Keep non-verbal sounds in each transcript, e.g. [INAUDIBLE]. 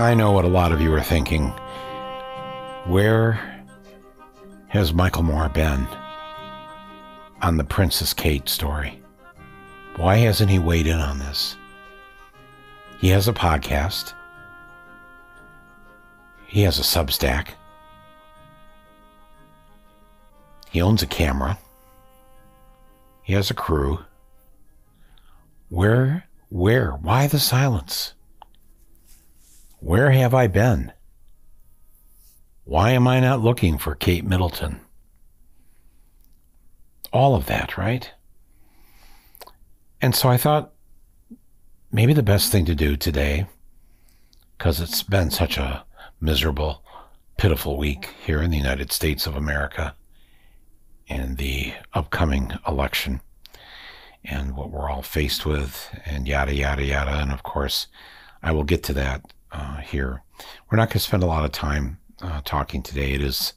I know what a lot of you are thinking. Where has Michael Moore been on the Princess Kate story? Why hasn't he weighed in on this? He has a podcast. He has a Substack. He owns a camera. He has a crew. Where, where, why the silence? Where have I been? Why am I not looking for Kate Middleton? All of that, right? And so I thought maybe the best thing to do today, because it's been such a miserable, pitiful week here in the United States of America and the upcoming election and what we're all faced with and yada, yada, yada. And of course, I will get to that uh, here. We're not going to spend a lot of time uh, talking today. It is,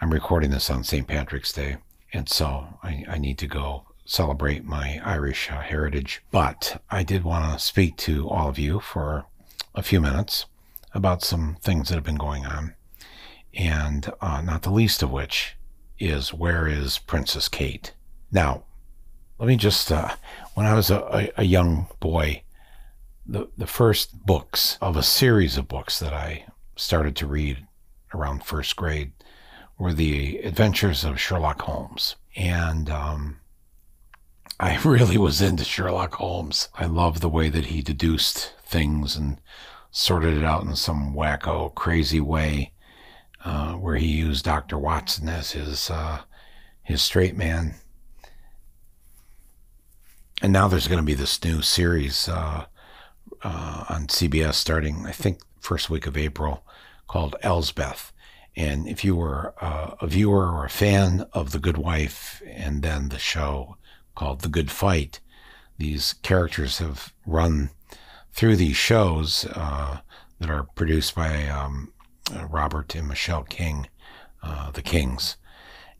I'm recording this on St. Patrick's Day. And so I, I need to go celebrate my Irish uh, heritage. But I did want to speak to all of you for a few minutes about some things that have been going on. And uh, not the least of which is where is Princess Kate? Now, let me just, uh, when I was a, a, young boy, the, the first books of a series of books that I started to read around first grade were the adventures of Sherlock Holmes. And um, I [LAUGHS] really was into Sherlock Holmes. I love the way that he deduced things and sorted it out in some wacko, crazy way, uh, where he used Dr. Watson as his uh, his straight man. And now there's going to be this new series uh, uh on CBS starting, I think, first week of April, called Elsbeth. And if you were uh, a viewer or a fan of The Good Wife and then the show called The Good Fight. These characters have run through these shows uh, that are produced by um, Robert and Michelle King, uh, the Kings,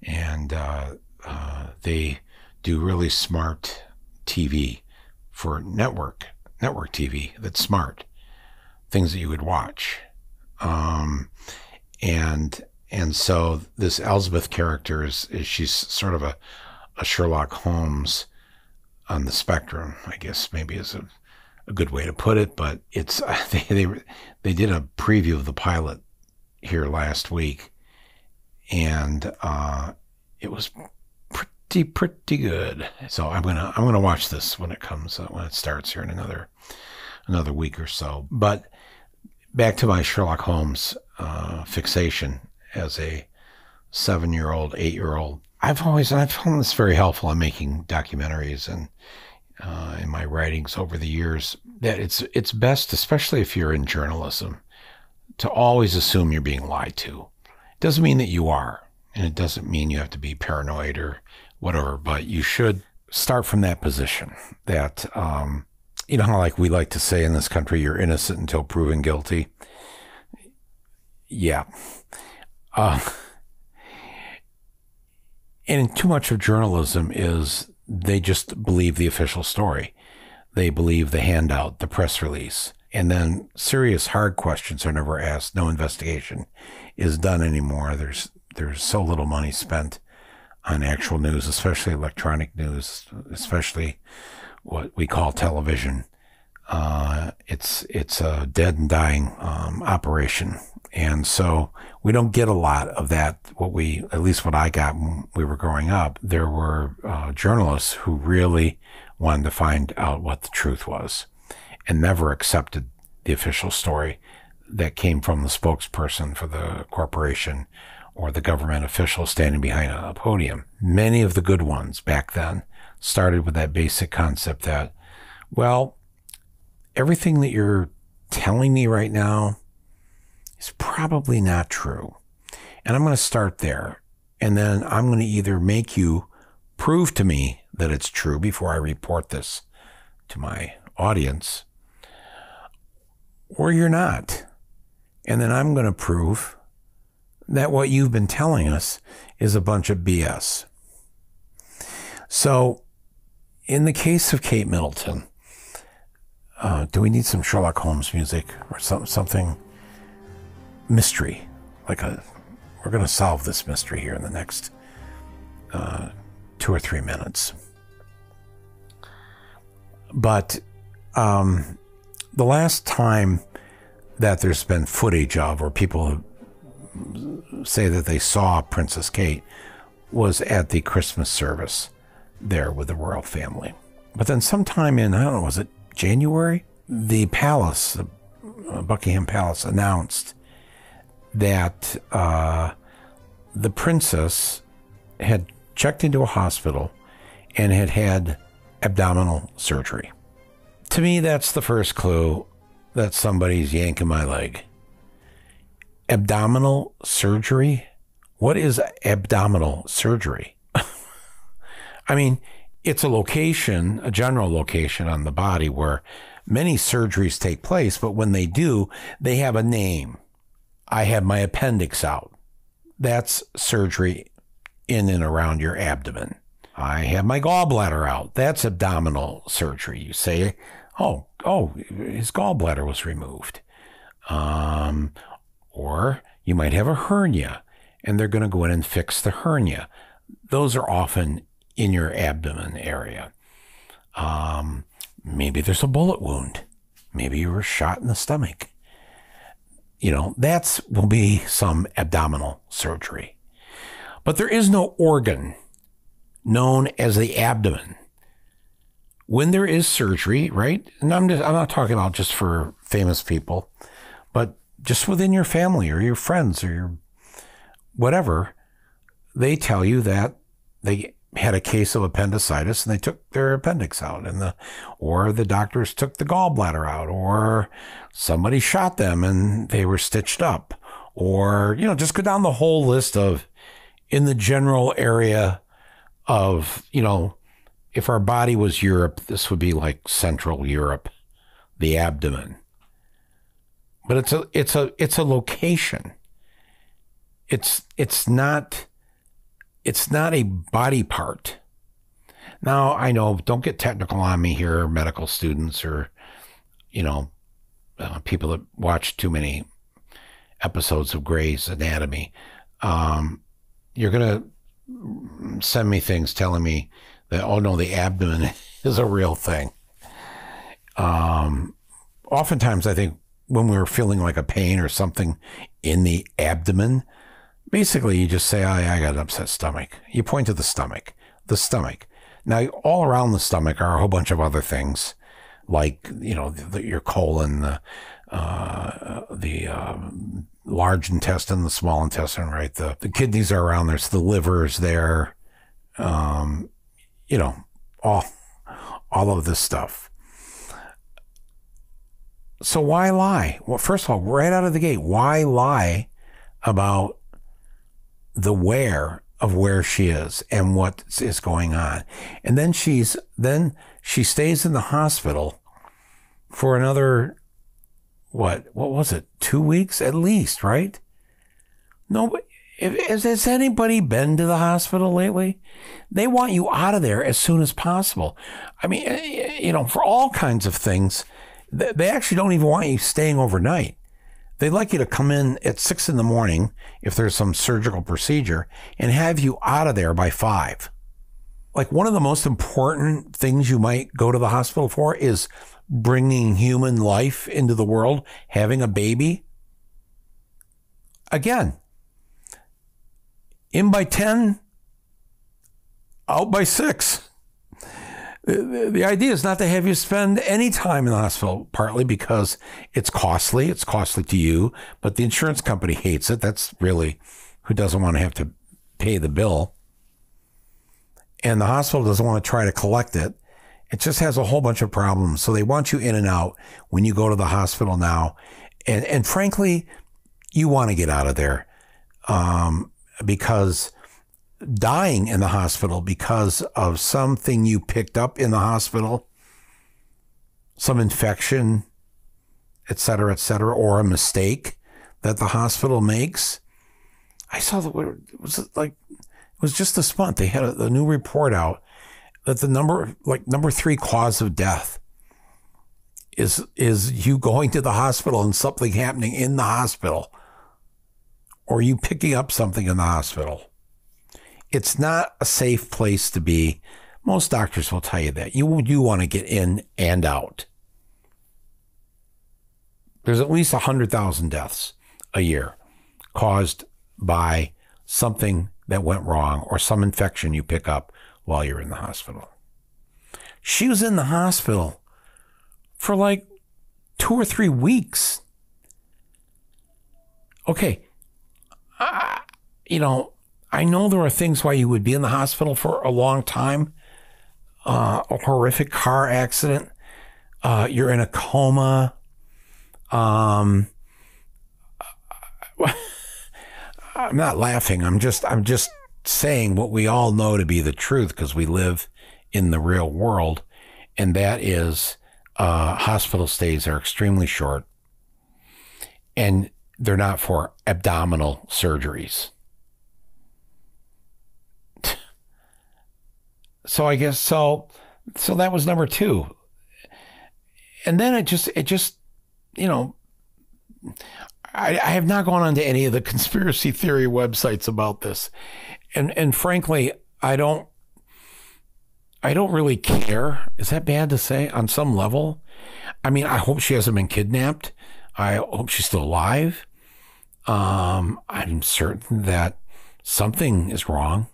and uh, uh, they do really smart TV for network network TV that's smart things that you would watch, um, and and so this Elsbeth character is, is she's sort of a a Sherlock Holmes on the spectrum, I guess maybe is a, a good way to put it. But it's [LAUGHS] they, they they did a preview of the pilot here last week, and uh, it was pretty pretty good. So I'm gonna I'm gonna watch this when it comes uh, when it starts here in another another week or so. But back to my Sherlock Holmes uh, fixation as a seven year old, eight year old. I've always I've found this very helpful in making documentaries and uh, in my writings over the years that it's it's best, especially if you're in journalism, to always assume you're being lied to. It doesn't mean that you are, and it doesn't mean you have to be paranoid or whatever, but you should start from that position that um, you know how like we like to say in this country, you're innocent until proven guilty. Yeah. Uh, and too much of journalism is they just believe the official story. They believe the handout, the press release. And then serious hard questions are never asked. No investigation is done anymore. There's there's so little money spent on actual news, especially electronic news, especially what we call television. Uh, it's it's a dead and dying um, operation, and so we don't get a lot of that. What we, at least what I got when we were growing up, there were uh, journalists who really wanted to find out what the truth was and never accepted the official story that came from the spokesperson for the corporation or the government official standing behind a podium. Many of the good ones back then started with that basic concept that, well, everything that you're telling me right now is probably not true. And I'm going to start there. And then I'm going to either make you prove to me that it's true before I report this to my audience, or you're not. And then I'm going to prove that what you've been telling us is a bunch of BS. So, in the case of Kate Middleton, uh, do we need some Sherlock Holmes music or some, something mystery, like a we're going to solve this mystery here in the next uh, two or three minutes. But um, the last time that there's been footage of, or people say that they saw Princess Kate, was at the Christmas service there with the royal family. But then sometime in, I don't know, was it January? The palace, uh, Buckingham Palace, announced that uh, the princess had checked into a hospital and had had abdominal surgery. To me, that's the first clue that somebody's yanking my leg. Abdominal surgery? What is abdominal surgery? [LAUGHS] I mean, it's a location, a general location on the body where many surgeries take place, but when they do, they have a name. I have my appendix out. That's surgery in and around your abdomen. I have my gallbladder out. That's abdominal surgery. You say, oh, oh, his gallbladder was removed. Um, or you might have a hernia and they're going to go in and fix the hernia. Those are often in your abdomen area. Um, maybe there's a bullet wound. Maybe you were shot in the stomach. You know, that's will be some abdominal surgery. But there is no organ known as the abdomen. When there is surgery, right? And I'm just, I'm not talking about just for famous people, but just within your family or your friends or your whatever, they tell you that they had a case of appendicitis and they took their appendix out and the or the doctors took the gallbladder out or somebody shot them and they were stitched up or you know just go down the whole list of in the general area of you know if our body was Europe this would be like central Europe the abdomen but it's a it's a it's a location it's it's not it's not a body part. Now, I know, don't get technical on me here, medical students or, you know, uh, people that watch too many episodes of Grey's Anatomy. Um, you're going to send me things telling me that, oh no, the abdomen [LAUGHS] is a real thing. Um, oftentimes, I think when we're feeling like a pain or something in the abdomen, Basically, you just say, I, I got an upset stomach. You point to the stomach, the stomach. Now, all around the stomach are a whole bunch of other things, like, you know, the, your colon, the, uh, the uh, large intestine, the small intestine, right? The, the kidneys are around there. So the liver is there. Um, you know, all, all of this stuff. So why lie? Well, first of all, right out of the gate, why lie about the where of where she is and what is going on. And then she's then she stays in the hospital for another what what was it? 2 weeks at least, right? No, has, has anybody been to the hospital lately? They want you out of there as soon as possible. I mean, eh, eh, you know, for all kinds of things, they actually don't even want you staying overnight. They'd like you to come in at six in the morning if there's some surgical procedure and have you out of there by five. Like one of the most important things you might go to the hospital for is bringing human life into the world, having a baby. Again, in by 10, out by six the, idea is not to have you spend any time in the hospital, partly because it's costly. It's costly to you, but the insurance company hates it. That's really who doesn't want to have to pay the bill. And the hospital doesn't want to try to collect it. It just has a whole bunch of problems. So they want you in and out when you go to the hospital now. And, and frankly, you want to get out of there um, because dying in the hospital because of something you picked up in the hospital, some infection, et cetera, et cetera, or a mistake that the hospital makes. I saw that it was like it was just this month they had a, a new report out that the number like number three cause of death is is you going to the hospital and something happening in the hospital or you picking up something in the hospital, it's not a safe place to be. Most doctors will tell you that. You do want to get in and out. There's at least 100,000 deaths a year caused by something that went wrong or some infection you pick up while you're in the hospital. She was in the hospital for like two or three weeks. Okay. You know, I know there are things why you would be in the hospital for a long time. Uh, a horrific car accident. Uh, you're in a coma. Um, [LAUGHS] I'm not laughing. I'm just, I'm just saying what we all know to be the truth because we live in the real world, and that is uh, hospital stays are extremely short, and they're not for abdominal surgeries. So I guess so. So that was number two, and then it just, it just, you know. I, I have not gone onto any of the [LAUGHS] conspiracy theory websites about this, and and frankly, I don't I don't really care. Is that bad to say on some level? I mean, I hope she hasn't been kidnapped. I hope she's still alive. Um, I'm certain that something is wrong.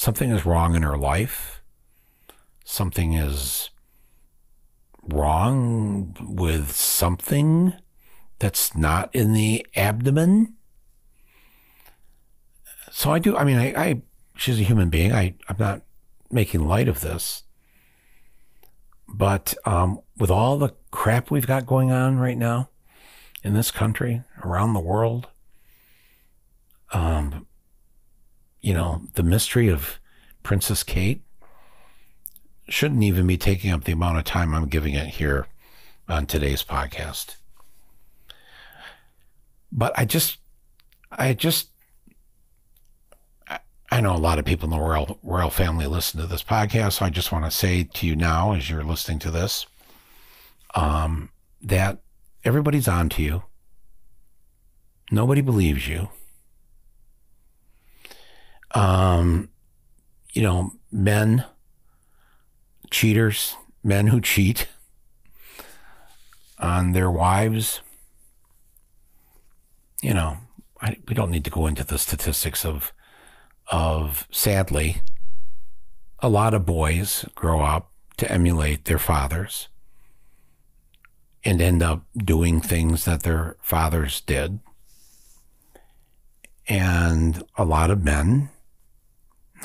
Something is wrong in her life. Something is wrong with something that's not in the abdomen. So I do. I mean, I, I she's a human being. I, I'm not making light of this. But um, with all the crap we've got going on right now in this country, around the world, um, you know, the mystery of Princess Kate shouldn't even be taking up the amount of time I'm giving it here on today's podcast. But I just, I just I know a lot of people in the royal royal family listen to this podcast, so I just want to say to you now, as you're listening to this, um, that everybody's on to you. Nobody believes you. Um, you know, men, cheaters, men who cheat on their wives. You know, I, we don't need to go into the statistics of of sadly, a lot of boys grow up to emulate their fathers and end up doing things that their fathers did. And a lot of men,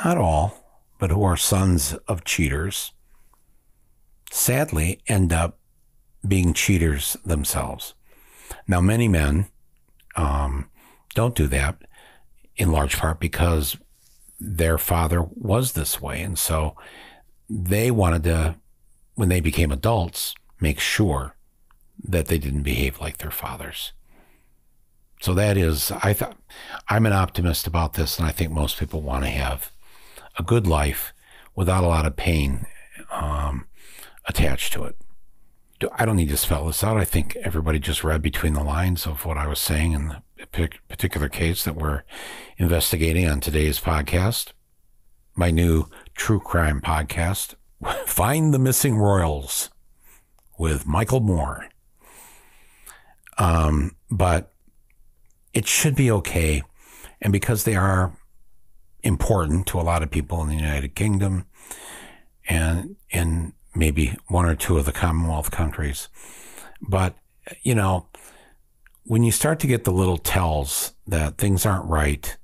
not all, but who are sons of cheaters, sadly end up being cheaters themselves. Now, many men um, don't do that in large part because their father was this way. And so they wanted to, when they became adults, make sure that they didn't behave like their fathers. So that is, I thought, I'm an optimist about this, and I think most people want to have a good life without a lot of pain um, attached to it. I don't need to spell this out. I think everybody just read between the lines of what I was saying in the particular case that we're investigating on today's podcast, my new true crime podcast, [LAUGHS] Find the Missing Royals with Michael Moore. Um, but it should be okay. And because they are important to a lot of people in the United Kingdom and in maybe one or two of the Commonwealth countries, but, you know, when you start to get the little tells that things aren't right,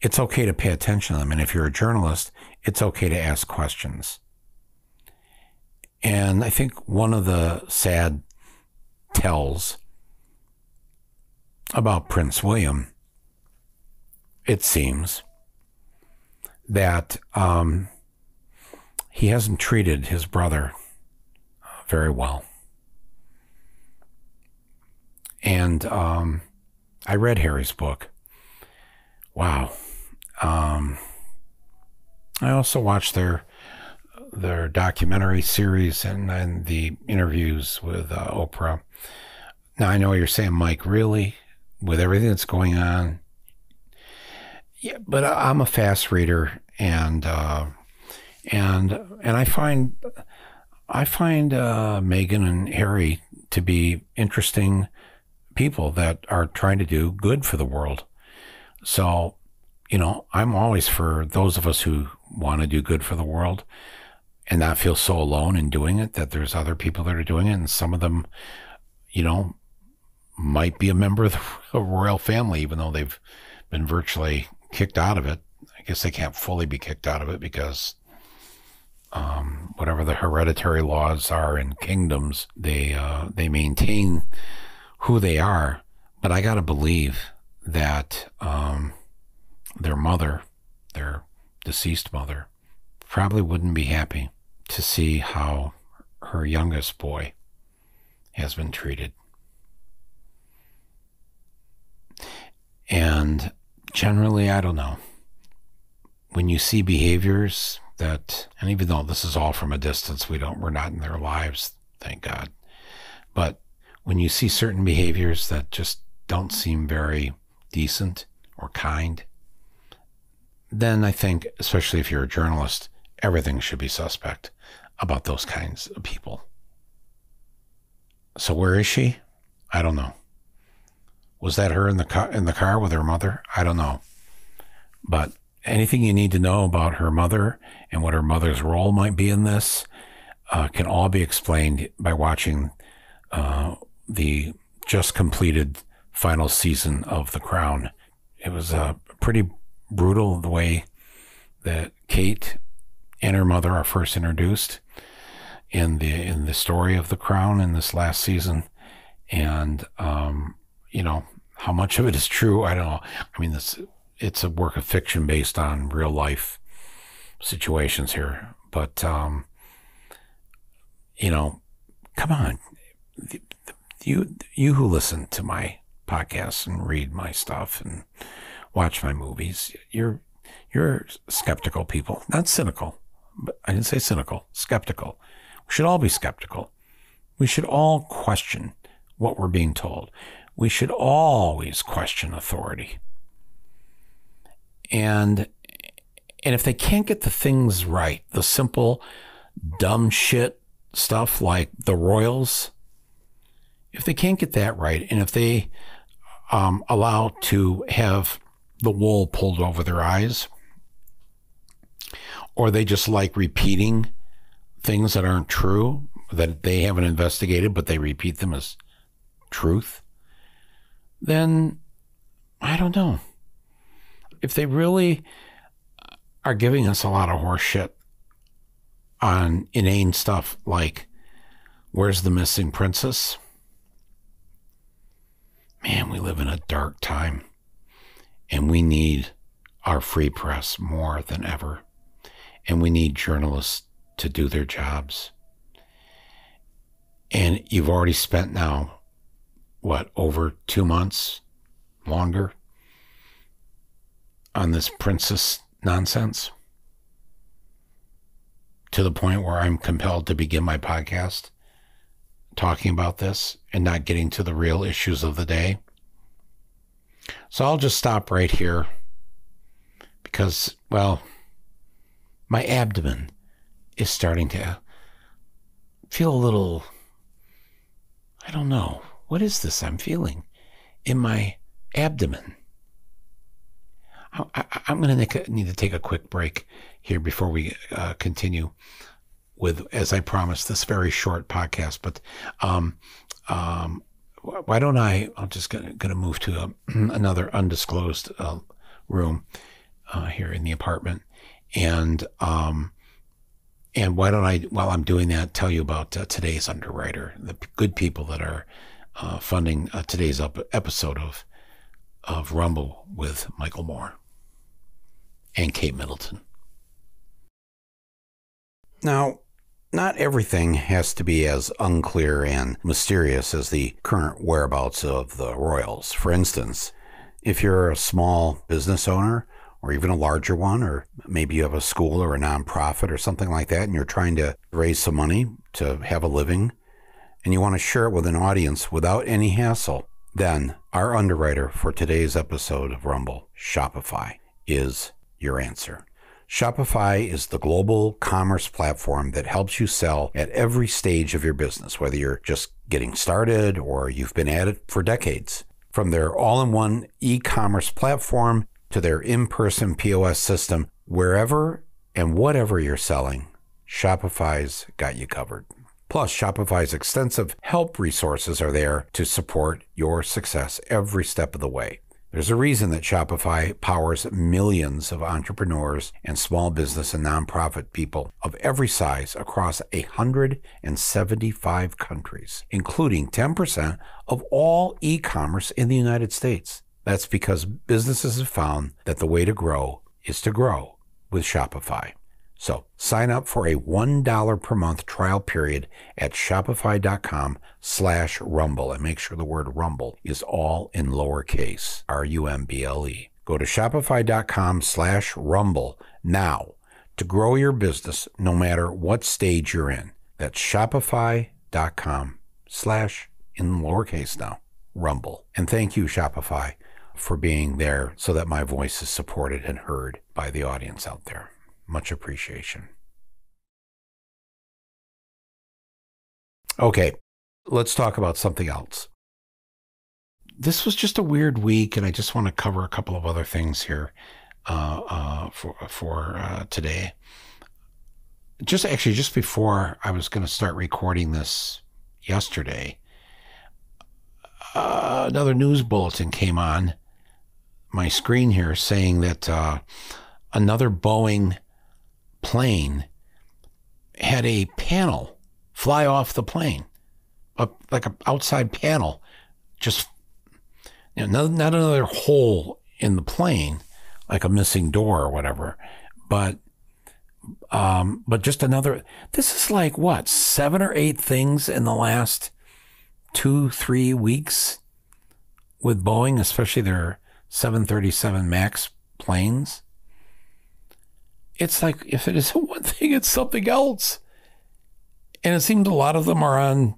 it's okay to pay attention to them. And if you're a journalist, it's okay to ask questions. And I think one of the sad tells about Prince William, it seems, that um, he hasn't treated his brother very well. And um, I read Harry's book. Wow. Um, I also watched their their documentary series and, and the interviews with uh, Oprah. Now I know you're saying, Mike, really? with everything that's going on. Yeah, but I'm a fast reader, and uh, and and I find I find uh, Meghan and Harry to be interesting people that are trying to do good for the world. So, you know, I'm always for those of us who want to do good for the world and not feel so alone in doing it that there's other people that are doing it, and some of them, you know, might be a member of the [LAUGHS] royal family, even though they've been virtually kicked out of it. I guess they can't fully be kicked out of it because um, whatever the hereditary laws are in kingdoms, they uh, they maintain who they are. But I got to believe that um, their mother, their deceased mother, probably wouldn't be happy to see how her youngest boy has been treated. And generally, I don't know. When you see behaviors that, and even though this is all from a distance, we don't, we're not in their lives, thank God. But when you see certain behaviors that just don't seem very decent or kind, then I think, especially if you're a journalist, everything should be suspect about those kinds of people. So where is she? I don't know. Was that her in the car in the car with her mother? I don't know. But anything you need to know about her mother and what her mother's role might be in this uh, can all be explained by watching uh, the just completed final season of The Crown. It was uh, pretty brutal the way that Kate and her mother are first introduced in the in the story of the crown in this last season and um, you know how much of it is true i don't know i mean this it's a work of fiction based on real life situations here but um, you know come on you you who listen to my podcasts and read my stuff and watch my movies you're you're skeptical people not cynical but I didn't say cynical, skeptical. We should all be skeptical. We should all question what we're being told. We should always question authority. And and if they can't get the things right, the simple dumb shit stuff like the royals, if they can't get that right, and if they um, allow to have the wool pulled over their eyes, or they just like repeating things that aren't true that they haven't investigated, but they repeat them as truth, then I don't know. If they really are giving us a lot of horseshit on inane stuff like where's the missing princess? Man, we live in a dark time and we need our free press more than ever and we need journalists to do their jobs. And you've already spent now, what, over two months, longer, on this princess nonsense to the point where I'm compelled to begin my podcast talking about this and not getting to the real issues of the day. So I'll just stop right here because, well, my abdomen is starting to feel a little, I don't know, what is this I'm feeling in my abdomen? I, am going to need to take a quick break here before we uh, continue with, as I promised, this very short podcast. But um, um, why don't I? I'm just going to move to a, [CLEARS THROAT] another undisclosed uh, room uh, here in the apartment, and um, and why don't I, while I'm doing that, tell you about uh, today's underwriter, the good people that are uh, funding uh, today's up episode of of Rumble with Michael Moore and Kate Middleton. Now, not everything has to be as unclear and mysterious as the current whereabouts of the Royals. For instance, if you're a small business owner or even a larger one, or maybe you have a school or a nonprofit or something like that, and you're trying to raise some money to have a living, and you want to share it with an audience without any hassle, then our underwriter for today's episode of Rumble, Shopify, is your answer. Shopify is the global commerce platform that helps you sell at every stage of your business, whether you're just getting started or you've been at it for decades. From their all in one e commerce platform to their in person POS system, wherever and whatever you're selling, Shopify's got you covered. Plus, Shopify's extensive help resources are there to support your success every step of the way. There's a reason that Shopify powers millions of entrepreneurs and small business and nonprofit people of every size across 175 countries, including 10% of all e commerce in the United States. That's because businesses have found that the way to grow is to grow with Shopify. So sign up for a $1 per month trial period at shopify.com slash rumble and make sure the word rumble is all in lowercase, R-U-M-B-L-E. Go to shopify.com slash rumble now to grow your business no matter what stage you're in. That's shopify.com slash in lowercase now, rumble. And thank you, Shopify, for being there so that my voice is supported and heard by the audience out there. Much appreciation. Okay, let's talk about something else. This was just a weird week, and I just want to cover a couple of other things here uh, uh, for for uh, today. Just actually, just before I was going to start recording this yesterday, uh, another news bulletin came on my screen here saying that uh, another Boeing plane had a panel fly off the plane, a, like an outside panel, just you know, not, not another hole in the plane, like a missing door or whatever, but um, but just another. This is like what seven or eight things in the last two three weeks with Boeing, especially their 737 Max planes it's like if it is [LAUGHS] one thing, it's something else. And it seems a lot of them are on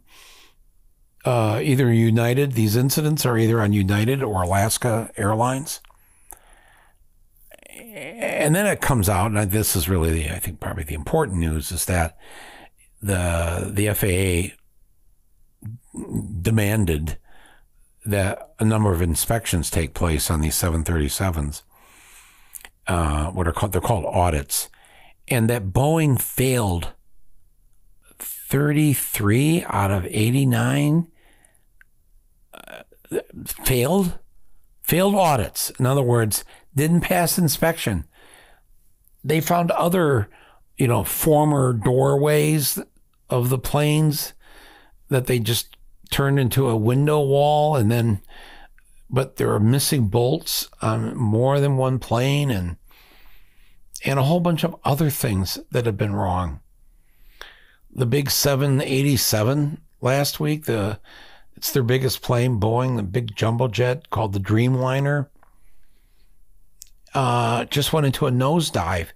uh, either United, these incidents are either on United or Alaska Airlines. And then it comes out, and this is really, the, I think, probably the important news is that the the FAA demanded that a number of inspections take place on these 737s uh, what are called they're called audits, and that Boeing failed 33 out of 89 uh, failed failed audits. In other words, didn't pass inspection. They found other, you know, former doorways of the planes that they just turned into a window wall and then but there are missing bolts on more than one plane and and a whole bunch of other things that have been wrong. The big 787 last week, the it's their biggest plane, Boeing, the big jumbo jet called the Dreamliner, uh, just went into a nosedive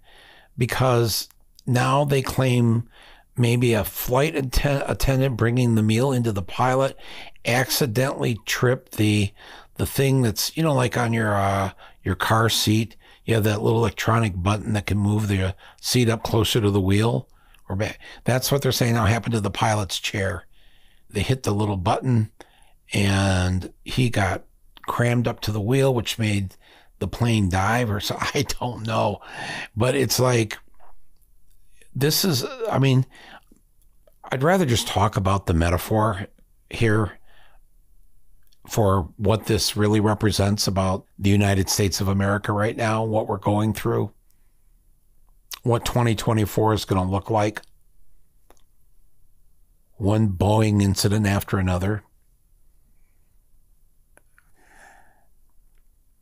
because now they claim maybe a flight att- attendant bringing the meal into the pilot accidentally tripped the the thing that's you know like on your uh, your car seat you have that little electronic button that can move the seat up closer to the wheel or back. That's what they're saying now happened to the pilot's chair. They hit the little button and he got crammed up to the wheel, which made the plane dive or [LAUGHS] so. I don't know. But it's like, this is, I mean, I'd rather just talk about the metaphor here for what this really represents about the United States of America right now, what we're going through, what 2024 is going to look like. One Boeing incident after another.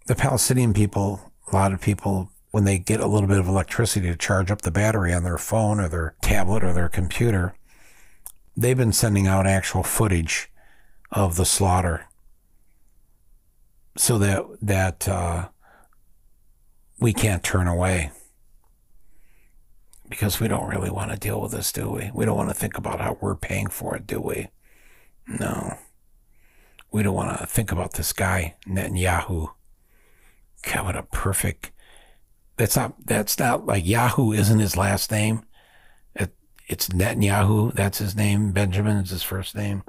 The Palestinian people, a lot of people, when they get a little bit of electricity to charge up the battery on their phone or their tablet or their computer, they've been sending out actual footage of the slaughter so that that uh, we can't turn away because we don't really want to deal with this, do we? We don't want to think about how we're paying for it, do we? No. we don't want to think about this guy Netanyahu. God, what a perfect. That's not. That's not like Yahoo. Isn't his last name? It, it's Netanyahu. That's his name. Benjamin is his first name.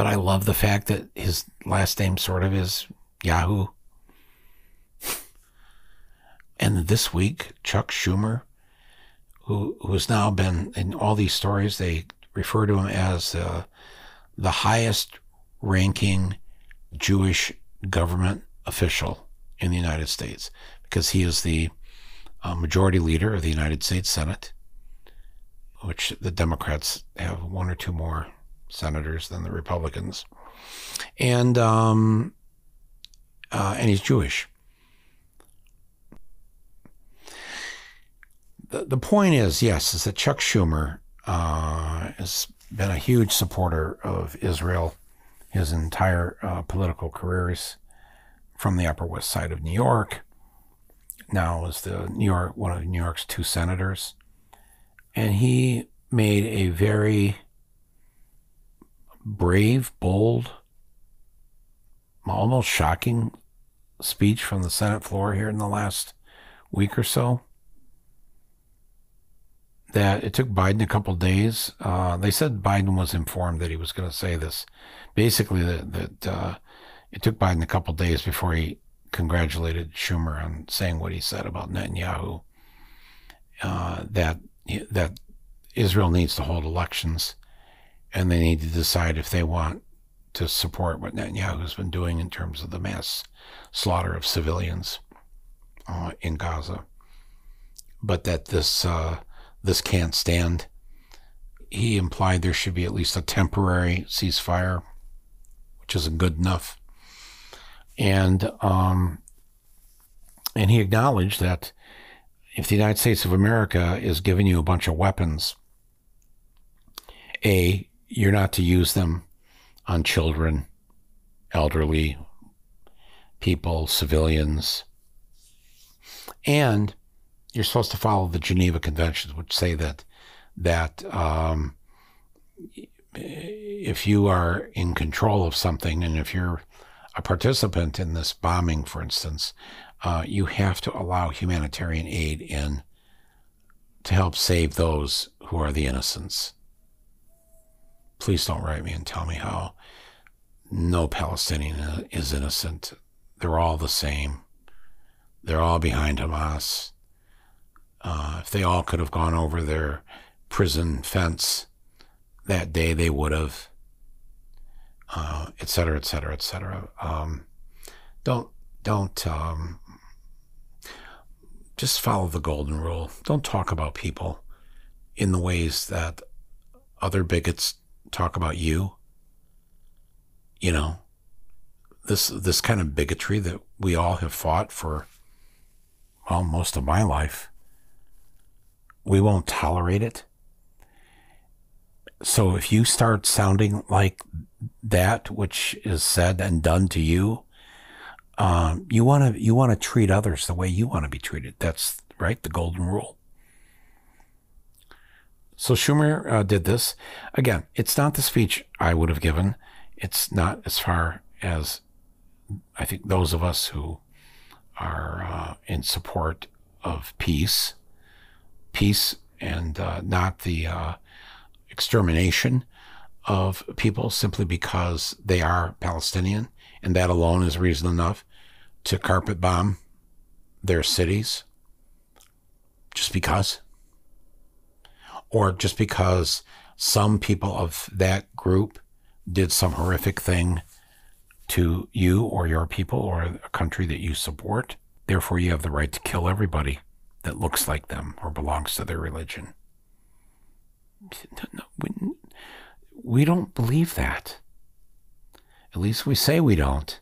But I love the fact that his last name sort of is Yahoo. And this week, Chuck Schumer, who who has now been in all these stories, they refer to him as uh, the highest ranking Jewish government official in the United States because he is the uh, majority leader of the United States Senate, which the Democrats have one or two more senators than the Republicans, and um, uh, and he's Jewish. The, the point is, yes, is that Chuck Schumer uh, has been a huge supporter of Israel his entire uh, political careers from the Upper West Side of New York. Now is the New York one of New York's two senators, and he made a very brave, bold, almost shocking speech from the Senate floor here in the last week or so that it took Biden a couple days. Uh, they said Biden was informed that he was going to say this. Basically, that, that uh, it took Biden a couple days before he congratulated Schumer on saying what he said about Netanyahu. Uh, that that Israel needs to hold elections, and they need to decide if they want to support what Netanyahu has been doing in terms of the mass slaughter of civilians uh, in Gaza. But that this uh, this can't stand. He implied there should be at least a temporary ceasefire, which isn't good enough. And um, and he acknowledged that if the United States of America is giving you a bunch of weapons, a you're not to use them on children, elderly people, civilians, and you're supposed to follow the Geneva Conventions, which say that that um, if you are in control of something, and if you're a participant in this bombing, for instance, uh, you have to allow humanitarian aid in to help save those who are the innocents. Please don't write me and tell me how no Palestinian is innocent. They're all the same. They're all behind Hamas. Uh, if they all could have gone over their prison fence that day, they would have, uh, et cetera, et cetera, et cetera. Um, don't, don't, um, just follow the golden rule. Don't talk about people in the ways that other bigots talk about you. You know, this this kind of bigotry that we all have fought for well most of my life we won't tolerate it. So if you start sounding like that, which is said and done to you, um, you want to you want to treat others the way you want to be treated. That's right, the golden rule. So Schumer uh, did this again. It's not the speech I would have given. It's not as far as I think those of us who are uh, in support of peace peace and uh, not the uh, extermination of people simply because they are Palestinian. And that alone is reason enough to carpet bomb their cities just because. Or just because some people of that group did some horrific thing to you or your people or a country that you support. Therefore, you have the right to kill everybody that looks like them or belongs to their religion. We, don't believe that. At least we say we don't.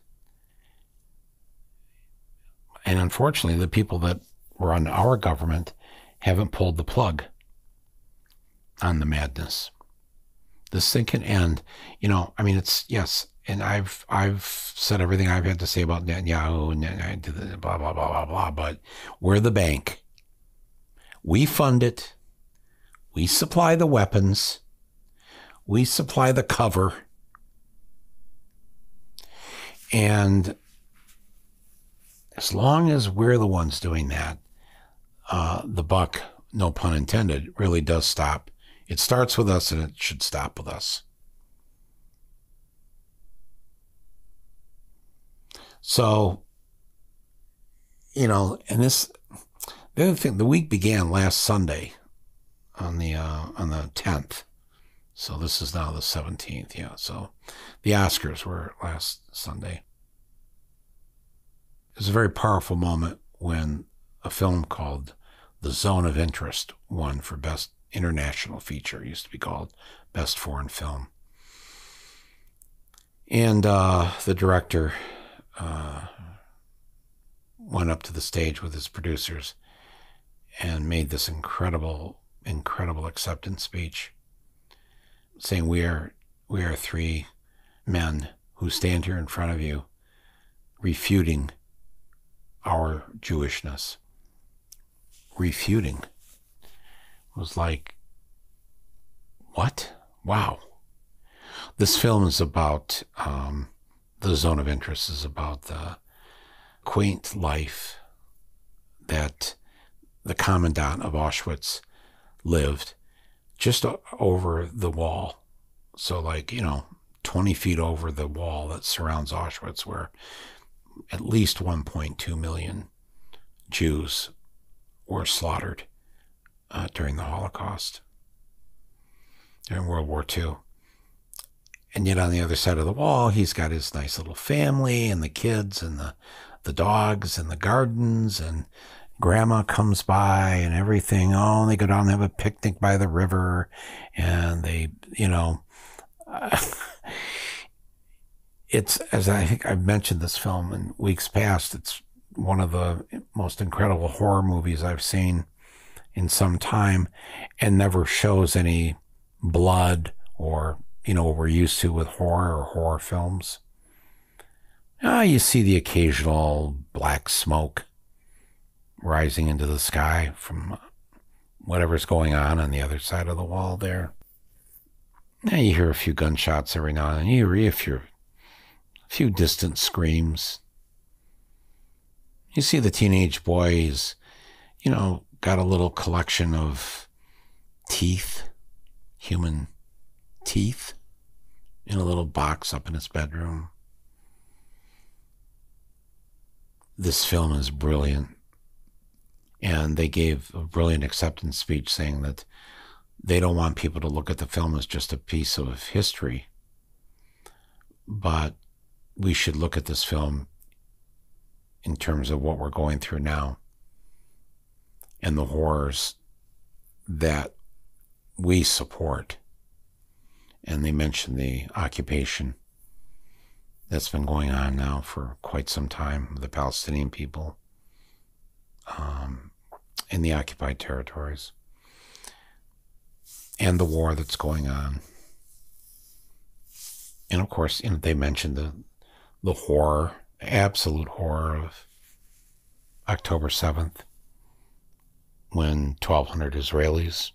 And unfortunately, the people that run our government haven't pulled the plug on the madness. This thing can end. You know, I mean, it's yes, and I've I've said everything I've had to say about Netanyahu and blah blah blah blah blah. But we're the bank. We fund it. We supply the weapons. We supply the cover. And as long as we're the ones doing that, uh, the buck, no pun intended, really does stop. It starts with us and it should stop with us. So, you know, and this, the other thing, the week began last Sunday on the, uh, on the 10th. So this is now the 17th. Yeah. So the Oscars were last Sunday. It was a very powerful moment when a film called The Zone of Interest won for Best International Feature. Used to be called Best Foreign Film. And uh, the director uh, went up to the stage with his producers and made this incredible, incredible acceptance speech, saying, "We are, we are three men who stand here in front of you, refuting our Jewishness." Refuting was like, what? Wow. This film is about um, the zone of interest is about the quaint life that the commandant of Auschwitz lived just over the wall. So, like, you know, 20 feet over the wall that surrounds Auschwitz, where at least 1.2 million Jews were slaughtered uh, during the Holocaust, during World War II. And yet on the other side of the wall, he's got his nice little family and the kids and the, the dogs and the gardens and grandma comes by and everything. Oh, they go down and have a picnic by the river and they, you know, [LAUGHS] it's as I think I've mentioned this film in weeks past, it's one of the most incredible horror movies I've seen in some time and never shows any blood or you know, what we're used to with horror or horror films. Ah, you see the occasional black smoke rising into the sky from whatever's going on on the other side of the wall there. Now you hear a few gunshots every now and then. You hear a few, a few distant screams. You see the teenage boys, you know, got a little collection of teeth, human teeth in a little box up in his bedroom. This film is brilliant. And they gave a brilliant acceptance speech saying that they don't want people to look at the film as just a piece of history, but we should look at this film in terms of what we're going through now and the horrors that we support and they mentioned the occupation that's been going on now for quite some time the Palestinian people um, in the occupied territories and the war that's going on. And of course, you know, they mentioned the the horror, absolute horror of October 7th when 1,200 Israelis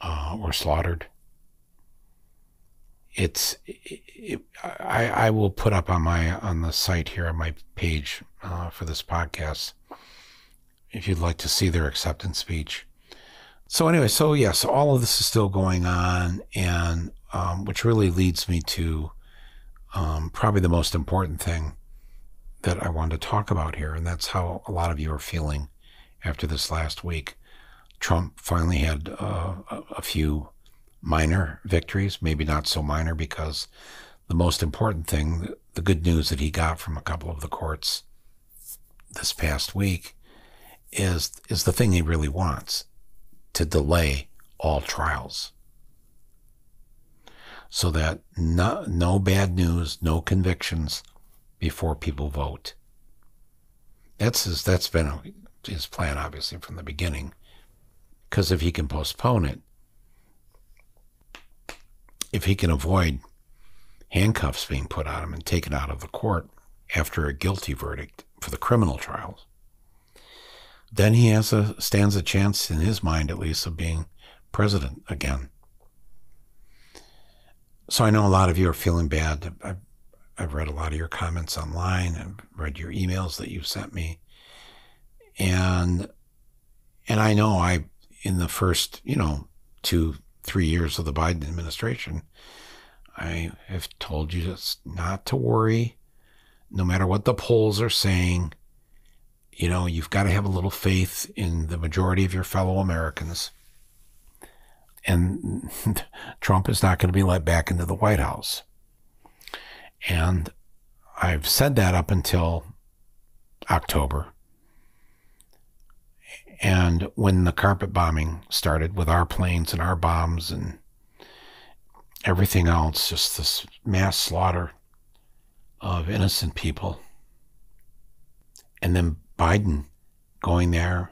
uh, were slaughtered it's it, I, I will put up on my on the site here on my page uh, for this podcast if you'd like to see their acceptance speech. So anyway, so yes, all of this is still going on, and um, which really leads me to um, probably the most important thing that I wanted to talk about here, and that's how a lot of you are feeling after this last week. Trump finally had uh, a, a few minor victories, maybe not so minor, because the most important thing, the good news that he got from a couple of the courts this past week, is is the thing he really wants to delay all trials so that no, no bad news, no convictions before people vote. That's his, that's been his plan, obviously, from the beginning. Because if he can postpone it, if he can avoid handcuffs being put on him and taken out of the court after a guilty verdict for the criminal trials, then he has a stands a chance in his mind at least of being president again. So I know a lot of you are feeling bad. I've, I've read a lot of your comments online. I've read your emails that you've sent me, and and I know I in the first you know two three years of the Biden administration, I have told you just not to worry, no matter what the polls are saying. You know, you've got to have a little faith in the majority of your fellow Americans. And [LAUGHS] Trump is not going to be let back into the White House. And I've said that up until October. And when the carpet bombing started with our planes and our bombs and everything else, just this mass slaughter of innocent people. And then Biden going there,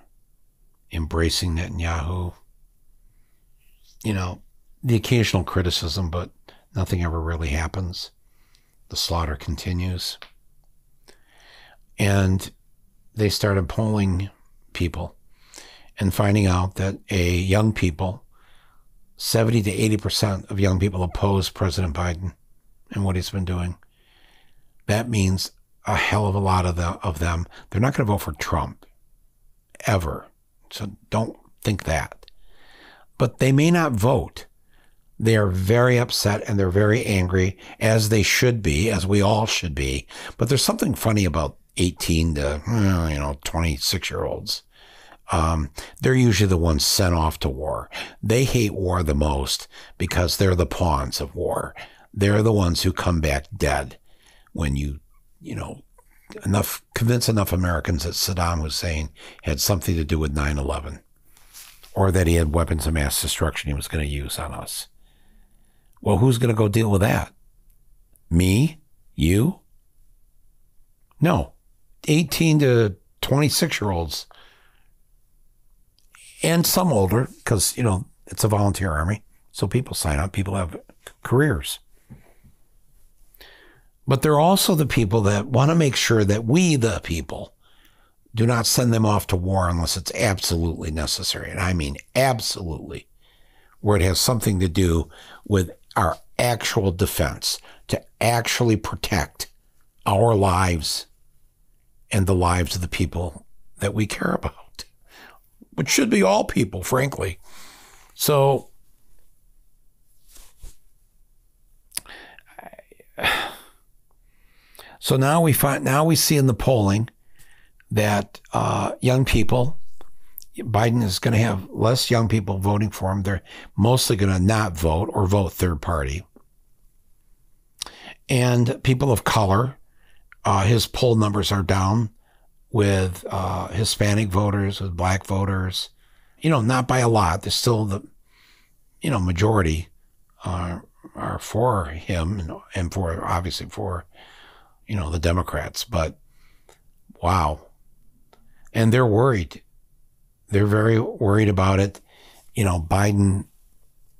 embracing Netanyahu. You know, the occasional criticism, but nothing ever really happens. The slaughter continues. And they started polling people and finding out that a young people, 70 to 80% of young people oppose President Biden and what he's been doing. That means a hell of a lot of, the, of them, they're not going to vote for Trump ever. So don't think that. But they may not vote. They are very upset and they're very angry, as they should be, as we all should be. But there's something funny about 18 to, you know, 26 year olds um, they're usually the ones sent off to war. They hate war the most because they're the pawns of war. They're the ones who come back dead when you, you know, enough convince enough Americans that Saddam Hussein had something to do with 9/11 or that he had weapons of mass destruction he was going to use on us. Well, who's going to go deal with that? Me? You? No. 18 to 26 year olds and some older because you know it's a volunteer army, so people sign up. People have careers, but they're also the people that want to make sure that we, the people, do not send them off to war unless it's absolutely necessary, and I mean absolutely, where it has something to do with our actual defense to actually protect our lives and the lives of the people that we care about which should be all people, frankly. So, [SIGHS] so now we find now we see in the polling that uh, young people, Biden is going to have less young people voting for him. They're mostly going to not vote or vote third party. And people of color, uh, his poll numbers are down with uh, Hispanic voters, with black voters. You know, not by a lot. There's still the, you know, majority are are for him and for obviously for, you know, the Democrats. But wow, and they're worried. They're very worried about it. You know, Biden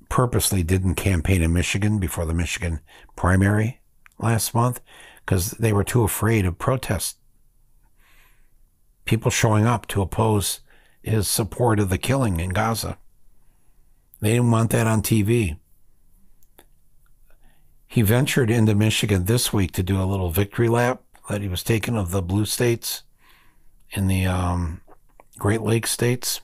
purposely didn't campaign in Michigan before the Michigan primary last month because they were too afraid of protests people showing up to oppose his support of the killing in Gaza. They didn't want that on TV. He ventured into Michigan this week to do a little victory lap that he was taking of the blue states in the um, Great Lakes states.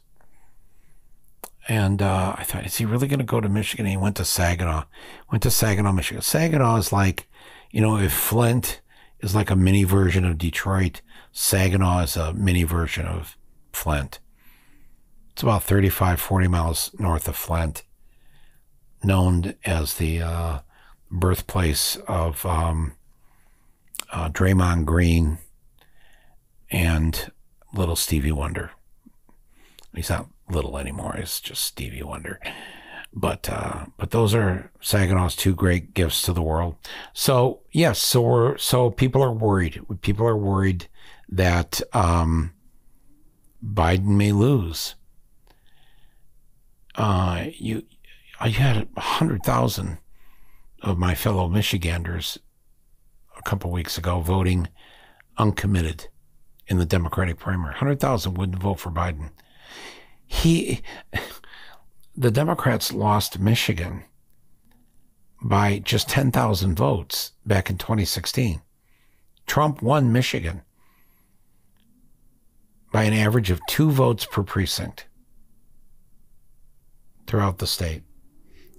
And uh, I thought, is he really going to go to Michigan? And he went to Saginaw. Went to Saginaw, Michigan. Saginaw is like, you know, if Flint is like a mini version of Detroit, Saginaw is a mini version of Flint. It's about 35, 40 miles north of Flint, known as the uh, birthplace of um, uh, Draymond Green and little Stevie Wonder. He's not little anymore, he's just Stevie Wonder. But uh, but those are Saginaw's two great gifts to the world. So yes, so we're, so people are worried. People are worried that um, Biden may lose. Uh, you, I had a hundred thousand of my fellow Michiganders a couple weeks ago voting uncommitted in the Democratic primary. Hundred thousand wouldn't vote for Biden. He, the Democrats lost Michigan by just 10,000 votes back in 2016. Trump won Michigan by an average of two votes per precinct throughout the state.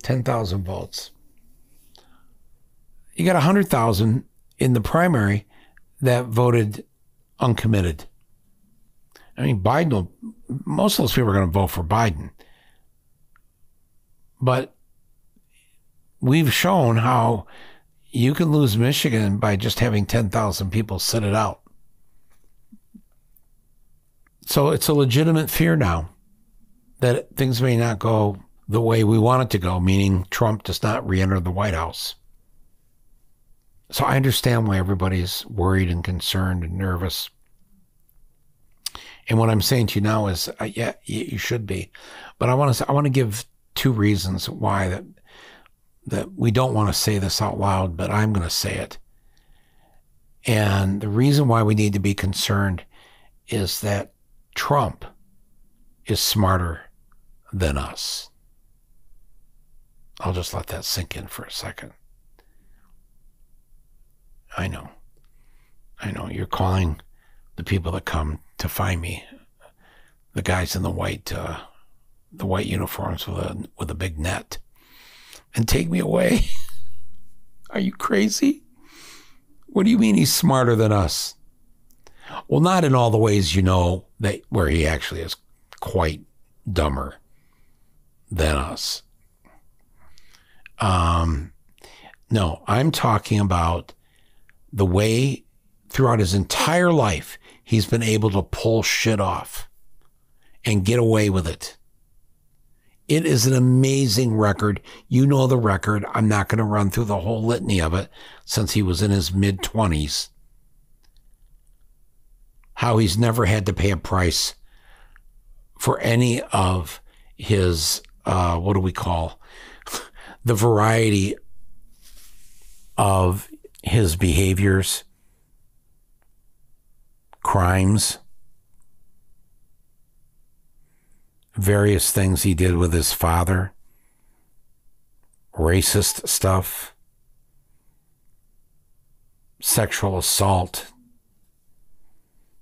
10,000 votes. You got 100,000 in the primary that voted uncommitted. I mean, Biden will, most of those people are going to vote for Biden. But we've shown how you can lose Michigan by just having 10,000 people sit it out. So it's a legitimate fear now that things may not go the way we want it to go, meaning Trump does not re enter the White House. So I understand why everybody's worried and concerned and nervous. And what I'm saying to you now is, uh, yeah, you should be, but I want to I want to give two reasons why that that we don't want to say this out loud, but I'm going to say it. And the reason why we need to be concerned is that Trump is smarter than us. I'll just let that sink in for a second. I know. I know. You're calling the people that come to find me, the guys in the white, uh, the white uniforms with a with a big net and take me away? [LAUGHS] Are you crazy? What do you mean he's smarter than us? Well, not in all the ways you know that where he actually is quite dumber than us. Um, no, I'm talking about the way throughout his entire life he's been able to pull shit off and get away with it. It is an amazing record. You know the record. I'm not going to run through the whole litany of it since he was in his mid 20s. How he's never had to pay a price for any of his, uh, what do we call, [LAUGHS] the variety of his behaviors, crimes various things he did with his father, racist stuff, sexual assault,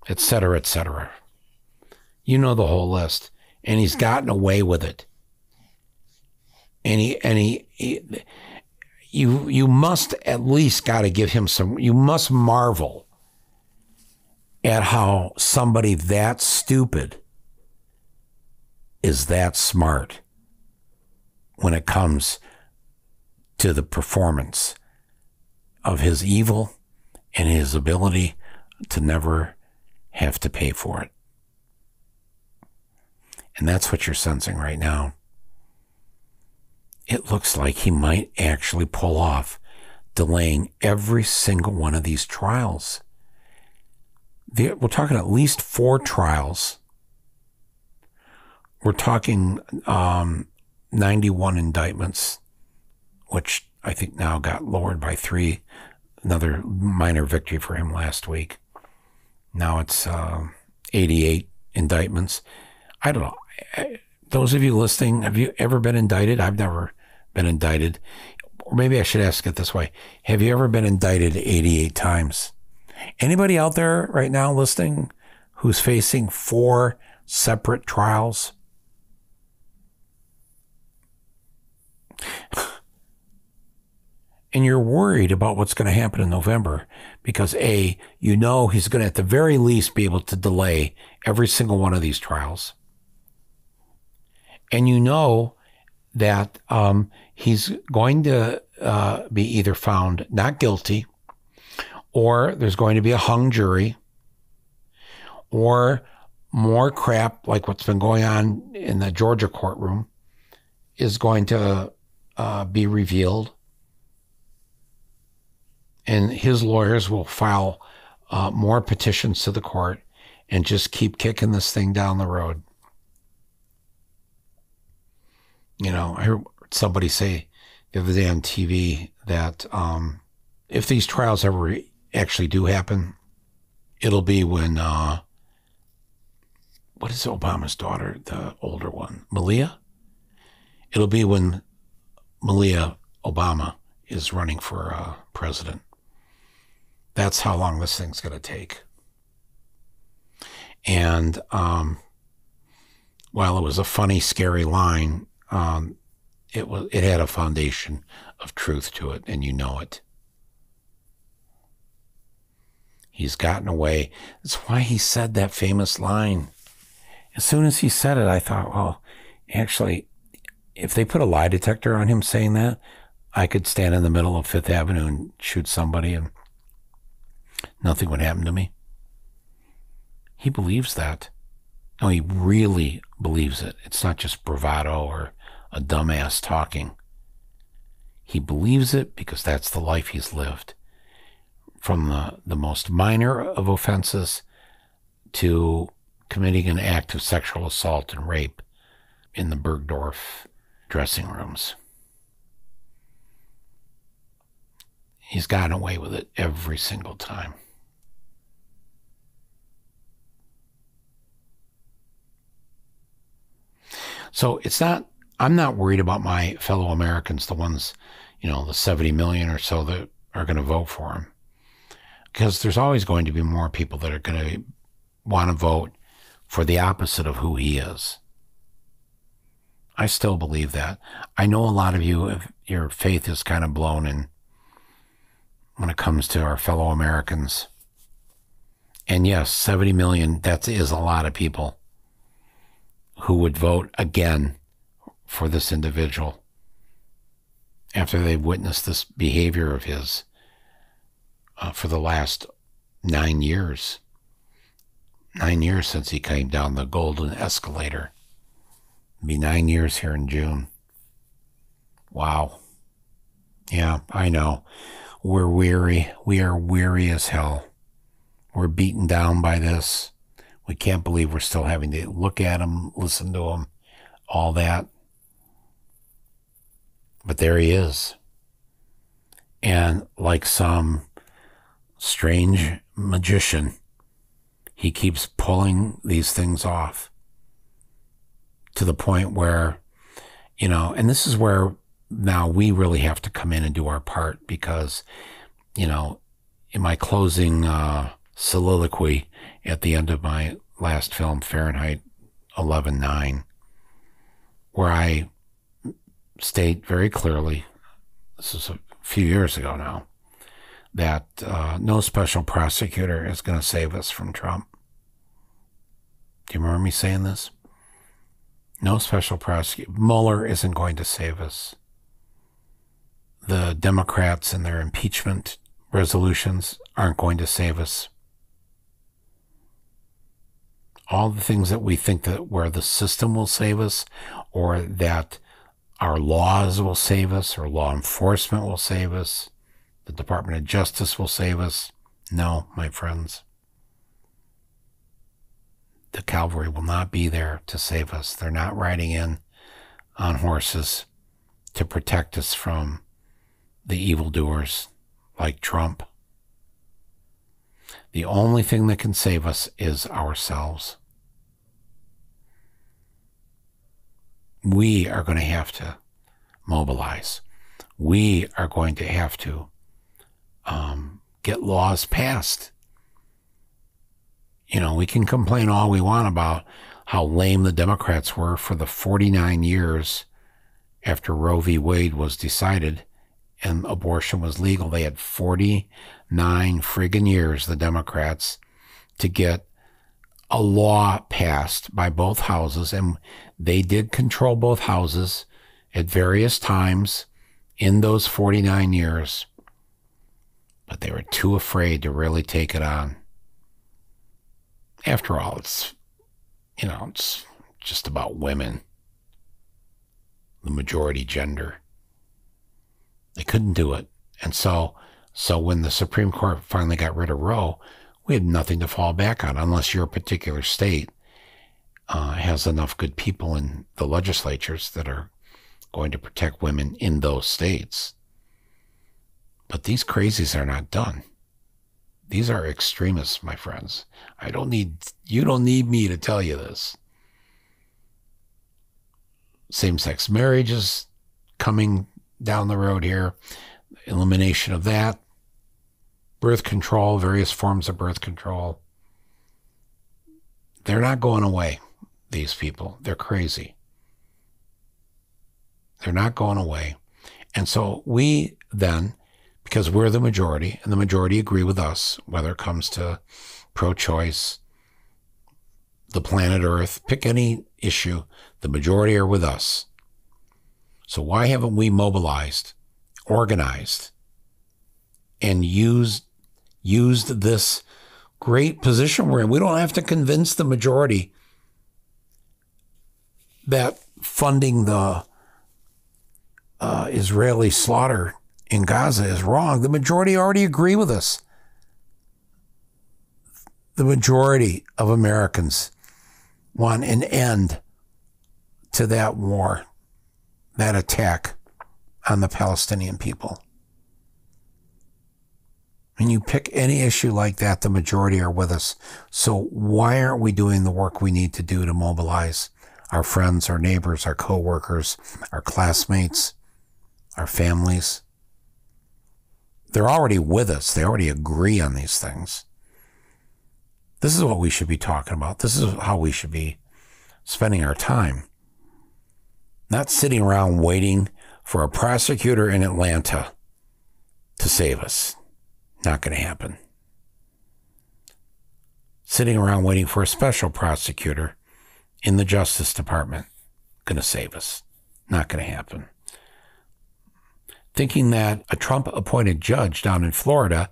etc., etc. You know the whole list. And he's gotten away with it. And he, and he, he you, you must at least got to give him some, you must marvel at how somebody that stupid is that smart when it comes to the performance of his evil and his ability to never have to pay for it. And that's what you're sensing right now. It looks like he might actually pull off delaying every single one of these trials. we're talking at least four trials we're talking um, 91 indictments, which I think now got lowered by three. Another minor victory for him last week. Now it's uh, 88 indictments. I don't know. Those of you listening, have you ever been indicted? I've never been indicted. Or maybe I should ask it this way Have you ever been indicted 88 times? Anybody out there right now listening who's facing four separate trials? And you're worried about what's going to happen in November because A, you know he's going to at the very least be able to delay every single one of these trials. And you know that um, he's going to uh, be either found not guilty or there's going to be a hung jury or more crap like what's been going on in the Georgia courtroom is going to uh, be revealed. And his lawyers will file uh, more petitions to the court and just keep kicking this thing down the road. You know, I heard somebody say the other day on TV that um, if these trials ever actually do happen, it'll be when, uh, what is Obama's daughter, the older one, Malia? It'll be when Malia Obama is running for uh, president. That's how long this thing's going to take. And um, while it was a funny, scary line, um, it was it had a foundation of truth to it, and you know it. He's gotten away. That's why he said that famous line. As soon as he said it, I thought, well, actually, if they put a lie detector on him saying that, I could stand in the middle of Fifth Avenue and shoot somebody and nothing would happen to me. He believes that. No, he really believes it. It's not just bravado or a dumbass talking. He believes it because that's the life he's lived. From the, the most minor of offenses to committing an act of sexual assault and rape in the Bergdorf dressing rooms. He's gotten away with it every single time. So it's not, I'm not worried about my fellow Americans, the ones, you know, the 70 million or so that are going to vote for him. Because there's always going to be more people that are going to want to vote for the opposite of who he is. I still believe that. I know a lot of you, your faith is kind of blown in when it comes to our fellow Americans. And yes, 70 million, that is a lot of people who would vote again for this individual after they've witnessed this behavior of his uh, for the last nine years. Nine years since he came down the golden escalator. It'll be nine years here in June. Wow. Yeah, I know. We're weary. We are weary as hell. We're beaten down by this. We can't believe we're still having to look at him, listen to him, all that. But there he is. And like some strange magician, he keeps pulling these things off to the point where, you know, and this is where now we really have to come in and do our part because, you know, in my closing uh, soliloquy at the end of my last film, Fahrenheit 11/9, where I state very clearly, this is a few years ago now, that uh, no special prosecutor is going to save us from Trump. Do you remember me saying this? No special prosecutor. Mueller isn't going to save us. The Democrats and their impeachment resolutions aren't going to save us. All the things that we think that where the system will save us or that our laws will save us or law enforcement will save us, the Department of Justice will save us. No, my friends. The cavalry will not be there to save us. They're not riding in on horses to protect us from the evildoers like Trump. The only thing that can save us is ourselves. We are going to have to mobilize. We are going to have to um, get laws passed. You know, we can complain all we want about how lame the Democrats were for the 49 years after Roe v. Wade was decided and abortion was legal. They had 49 friggin' years, the Democrats, to get a law passed by both houses. And they did control both houses at various times in those 49 years. But they were too afraid to really take it on. After all, it's, you know, it's just about women, the majority gender. Couldn't do it. And so, so when the Supreme Court finally got rid of Roe, we had nothing to fall back on unless your particular state uh, has enough good people in the legislatures that are going to protect women in those states. But these crazies are not done. These are extremists, my friends. I don't need, you don't need me to tell you this. Same sex marriage is coming down the road here. elimination of that, birth control, various forms of birth control. They're not going away, these people. They're crazy. They're not going away. And so we then, because we're the majority, and the majority agree with us, whether it comes to pro choice, the planet Earth, pick any issue, the majority are with us. So why haven't we mobilized, organized, and used used this great position we're in? We don't have to convince the majority that funding the uh, Israeli slaughter in Gaza is wrong. The majority already agree with us. The majority of Americans want an end to that war, that attack on the Palestinian people. When you pick any issue like that, the majority are with us. So why aren't we doing the work we need to do to mobilize our friends, our neighbors, our coworkers, our classmates, our families? They're already with us. They already agree on these things. This is what we should be talking about. This is how we should be spending our time. Not sitting around waiting for a prosecutor in Atlanta to save us. Not going to happen. Sitting around waiting for a special prosecutor in the Justice Department. Going to save us. Not going to happen. Thinking that a Trump appointed judge down in Florida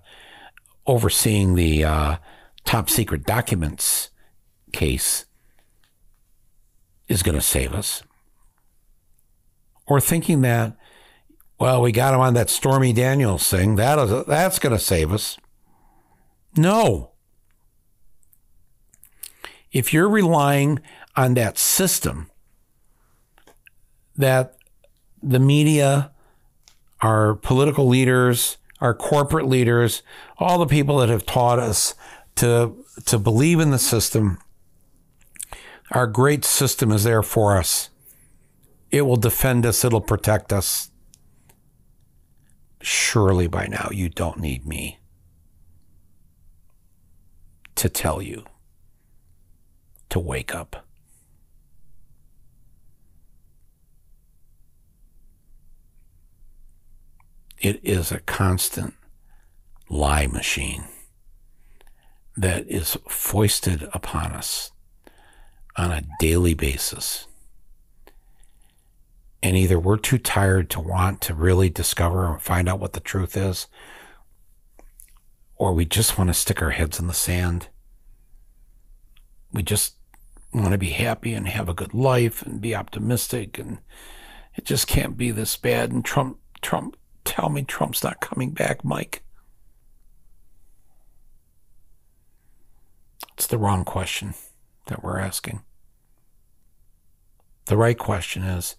overseeing the uh, top secret documents case is going to save us. Or thinking that, well, we got him on that Stormy Daniels thing, that is, that's going to save us. No. If you're relying on that system that the media, our political leaders, our corporate leaders, all the people that have taught us to to believe in the system. Our great system is there for us. It will defend us, it'll protect us. Surely by now you don't need me to tell you to wake up. It is a constant lie machine that is foisted upon us on a daily basis. And either we're too tired to want to really discover and find out what the truth is, or we just want to stick our heads in the sand. We just want to be happy and have a good life and be optimistic and it just can't be this bad and Trump Trump tell me Trump's not coming back, Mike. It's the wrong question that we're asking. The right question is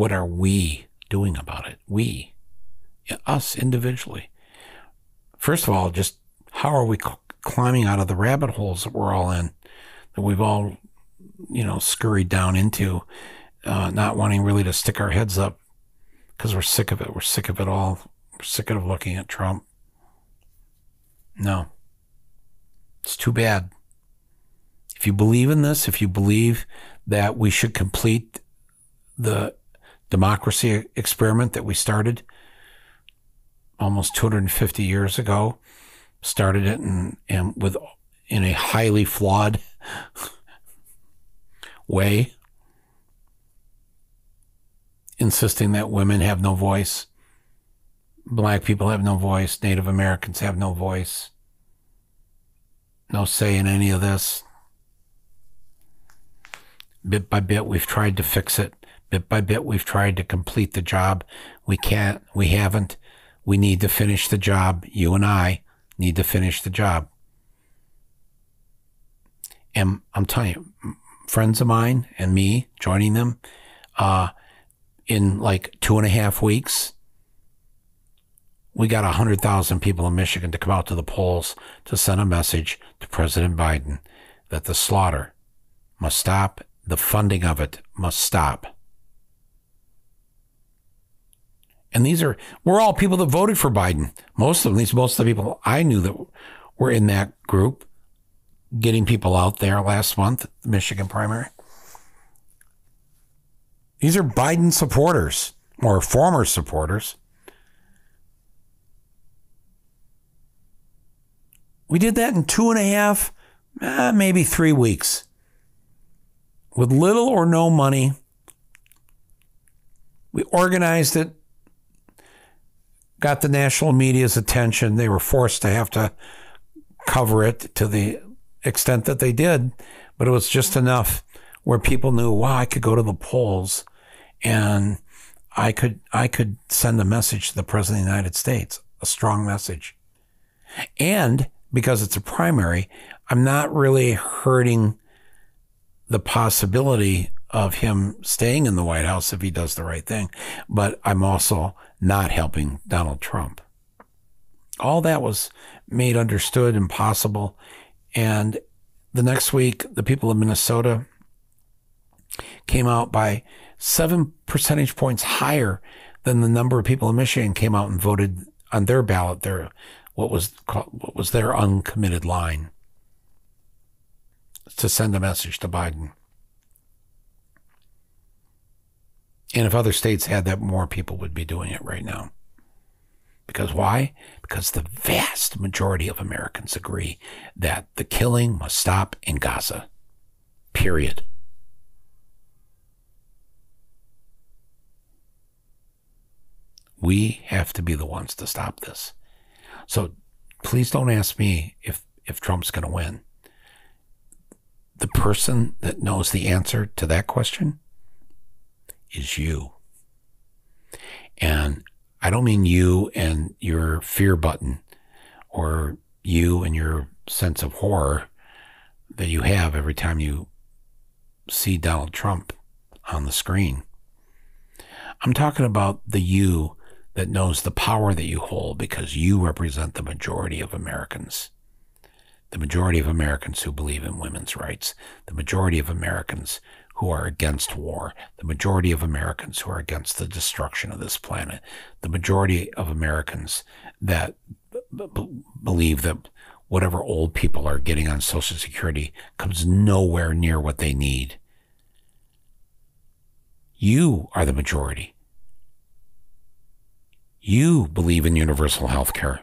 what are we doing about it? We, us individually. First of all, just how are we climbing out of the rabbit holes that we're all in, that we've all, you know, scurried down into, uh, not wanting really to stick our heads up because we're sick of it. We're sick of it all. We're sick of looking at Trump. No. It's too bad. If you believe in this, if you believe that we should complete the democracy experiment that we started almost 250 years ago, started it and, with in a highly flawed [LAUGHS] way, insisting that women have no voice, black people have no voice, Native Americans have no voice no say in any of this. Bit by bit, we've tried to fix it. Bit by bit, we've tried to complete the job. We can't, we haven't. We need to finish the job. You and I need to finish the job. And I'm telling you, friends of mine and me joining them, uh, in like two and a half weeks, we got 100,000 people in Michigan to come out to the polls to send a message to President Biden that the slaughter must stop, the funding of it must stop. And these are, we're all people that voted for Biden. Most of them, these most of the people I knew that were in that group, getting people out there last month, the Michigan primary. These are Biden supporters or former supporters. We did that in two and a half, eh, maybe three weeks. With little or no money, we organized it, got the national media's attention. They were forced to have to cover it to the extent that they did, but it was just enough where people knew, wow, I could go to the polls and I could I could send a message to the president of the United States, a strong message. And because it's a primary, I'm not really hurting the possibility of him staying in the White House if he does the right thing, but I'm also not helping Donald Trump. All that was made understood and possible. And the next week, the people of Minnesota came out by seven percentage points higher than the number of people in Michigan came out and voted on their ballot, their what was called, what was their uncommitted line to send a message to Biden. And if other states had that, more people would be doing it right now. Because why? Because the vast majority of Americans agree that the killing must stop in Gaza. Period. We have to be the ones to stop this. So please don't ask me if, if Trump's going to win. The person that knows the answer to that question is you. And I don't mean you and your fear button or you and your sense of horror that you have every time you see Donald Trump on the screen. I'm talking about the you that knows the power that you hold because you represent the majority of Americans. The majority of Americans who believe in women's rights, the majority of Americans who are against war, the majority of Americans who are against the destruction of this planet, the majority of Americans that b- believe that whatever old people are getting on Social Security comes nowhere near what they need. You are the majority. You believe in universal health care,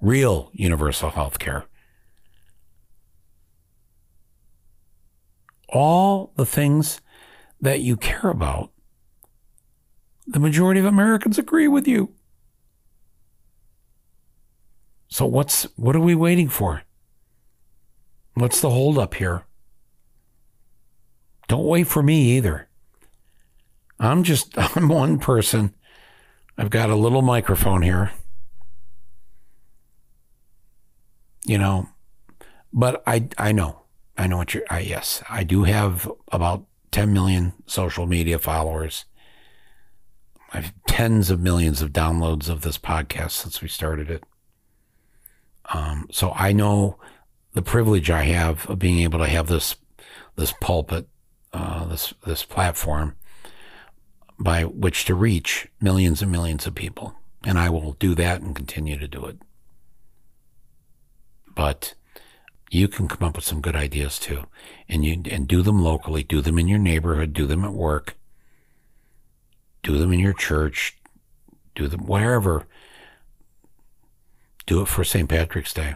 real universal health care. All the things that you care about, the majority of Americans agree with you. So what's what are we waiting for? What's the holdup here? Don't wait for me either. I'm just [LAUGHS] I'm one person I've got a little microphone here. You know, but I I know. I know what you're I yes, I do have about 10 million social media followers. I have tens of millions of downloads of this podcast since we started it. Um, so I know the privilege I have of being able to have this this pulpit, uh, this this platform, by which to reach millions and millions of people. And I will do that and continue to do it. But you can come up with some good ideas too. And you and do them locally, do them in your neighborhood, do them at work, do them in your church, do them wherever. Do it for St. Patrick's Day.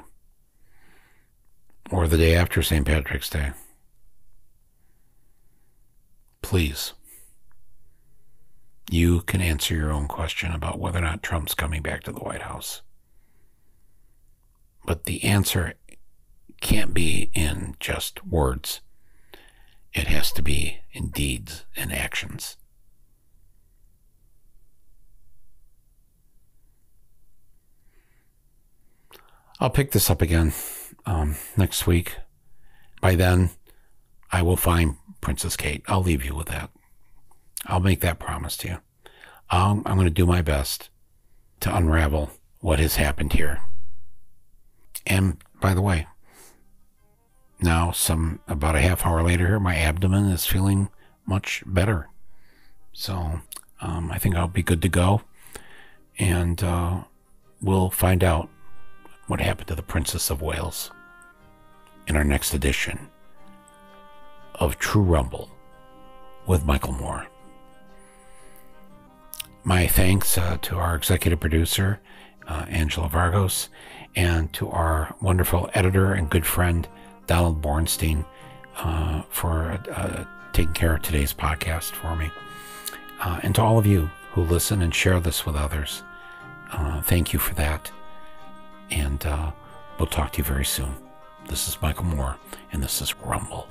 Or the day after St. Patrick's Day. Please you can answer your own question about whether or not Trump's coming back to the White House. But the answer can't be in just words, it has to be in deeds and actions. I'll pick this up again um, next week. By then, I will find Princess Kate. I'll leave you with that. I'll make that promise to you. I'm going to do my best to unravel what has happened here. And by the way, now some about a half hour later here, my abdomen is feeling much better. So um, I think I'll be good to go. and uh, we'll find out what happened to the Princess of Wales in our next edition of True Rumble with Michael Moore. My thanks uh, to our executive producer, uh, Angela Vargos, and to our wonderful editor and good friend, Donald Bornstein, uh, for uh, taking care of today's podcast for me. Uh, and to all of you who listen and share this with others, uh, thank you for that. And we'll talk to you very soon. This is Michael Moore, and this is Rumble.